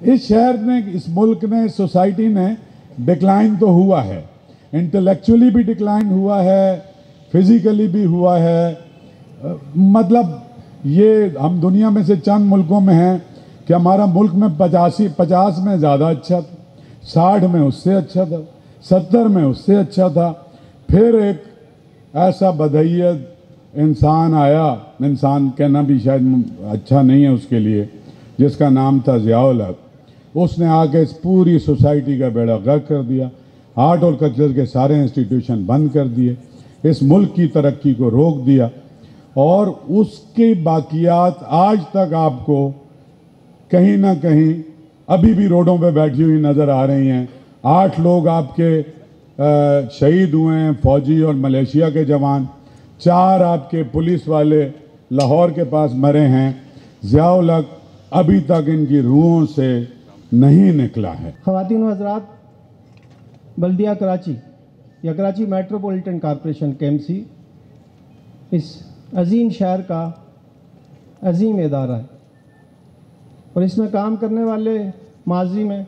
इस शहर ने इस मुल्क ने सोसाइटी ने डिक्लाइन तो हुआ है। इंटेलेक्चुअली भी डिक्लाइन हुआ है फिजिकली भी हुआ है। मतलब ये हम दुनिया में से चंद मुल्कों में हैं कि हमारा मुल्क में पचासी, पचास में ज़्यादा अच्छा था, साठ में उससे अच्छा था, सत्तर में उससे अच्छा था। फिर एक ऐसा बदहैयत इंसान आया, इंसान कहना भी शायद अच्छा नहीं है उसके लिए, जिसका नाम था ज़ियाउल हक। उसने आके इस पूरी सोसाइटी का बेड़ा गर्क कर दिया। आर्ट और कल्चर के सारे इंस्टीट्यूशन बंद कर दिए। इस मुल्क की तरक्की को रोक दिया। और उसके बाकियात आज तक आपको कहीं ना कहीं अभी भी रोडों पे बैठी हुई नज़र आ रही हैं। आठ लोग आपके शहीद हुए हैं, फौजी और मलेशिया के जवान। चार आपके पुलिस वाले लाहौर के पास मरे हैं। ज़ियाउल हक अभी तक इनकी रूहों से नहीं निकला है। ख़वातीन हजरात, बल्दिया कराची, या कराची मेट्रोपॉलिटन कॉरपोरेशन के इस अजीम शहर का अजीम इदारा है। और इसमें काम करने वाले माजी में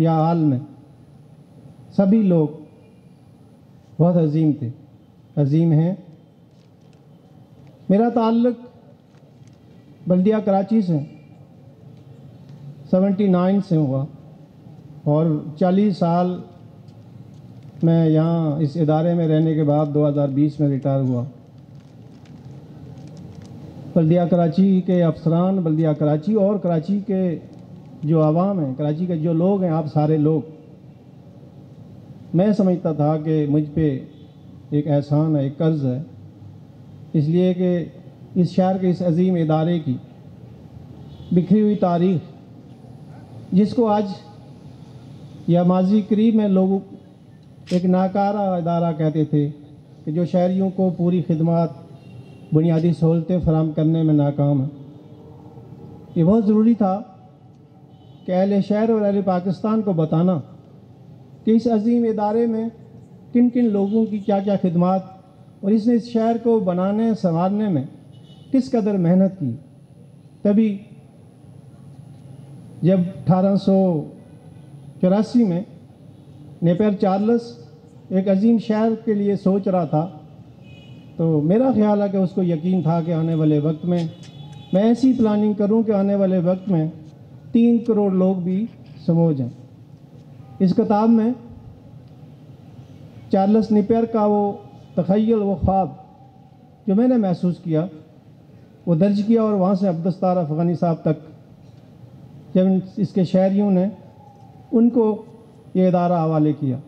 या हाल में सभी लोग बहुत अजीम थे। अजीम हैं। मेरा ताल्लुक बल्दिया कराची से 79 से हुआ। और 40 साल मैं यहाँ इस इदारे में रहने के बाद 2020 में रिटायर हुआ। बल्दिया कराची के अफसरान, बल्दिया कराची और कराची के जो आवाम हैं, कराची के जो लोग हैं, आप सारे लोग, मैं समझता था कि मुझ पे एक एहसान है, एक कर्ज़ है। इसलिए कि इस शहर के इस अजीम इदारे की बिखरी हुई तारीख जिसको आज या माजी करीब में लोग एक नाकारा अदारा कहते थे कि जो शहरीों को पूरी खदमात, बुनियादी सहूलतें फराम करने में नाकाम है। ये बहुत ज़रूरी था कि अहल शहर और अहल पाकिस्तान को बताना कि इस अजीम इदारे में किन किन लोगों की क्या क्या खदमात और इसने इस शहर को बनाने, संवारने में किस कदर मेहनत की। तभी जब अठारह सौ चौरासी में नेपियर चार्लस एक अजीम शहर के लिए सोच रहा था तो मेरा ख्याल है कि उसको यकीन था कि आने वाले वक्त में, मैं ऐसी प्लानिंग करूँ कि आने वाले वक्त में तीन करोड़ लोग भी समो जाएँ। इस किताब में चार्लस निपेयर का वो तखयल वो ख्वाब जो मैंने महसूस किया, वो दर्ज किया और वहाँ से अब्दस्तार अफ़गानी साहब तक जब इसके शहरियों ने उनको ये इदारा हवाले किया।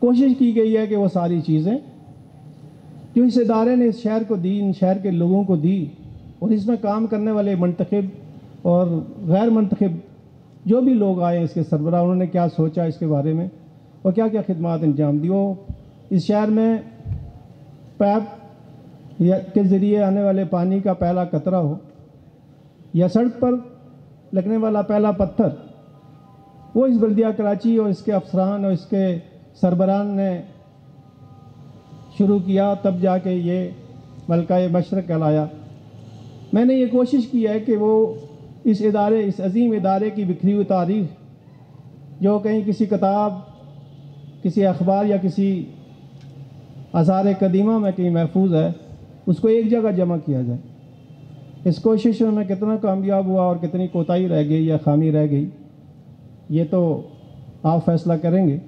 कोशिश की गई है कि वो सारी चीज़ें, जो इस इदारे ने इस शहर को दी, इन शहर के लोगों को दी, और इसमें काम करने वाले मंतखब और गैर मंतखब, जो भी लोग आए इसके सरबरा उन्होंने क्या सोचा इसके बारे में, और क्या क्या खदमात अंजाम दी वो इस शहर में पैप के ज़रिए आने वाले पानी का पहला कतरा हो, या सड़क पर लगने वाला पहला पत्थर। वो इस बल्दिया कराची और इसके अफसरान और इसके सरबरान ने शुरू किया, तब जाके ये मलका मशरक कहलाया। मैंने ये कोशिश की है कि वो इस इदारे, इस अजीम इदारे की बिखरी हुई तारीख, जो कहीं किसी किताब, किसी अखबार या किसी आसार कदीमा में कहीं महफूज है, उसको एक जगह जमा किया जाए। इस कोशिश में कितना कामयाब हुआ और कितनी कोताही रह गई या खामी रह गई, ये तो आप फैसला करेंगे।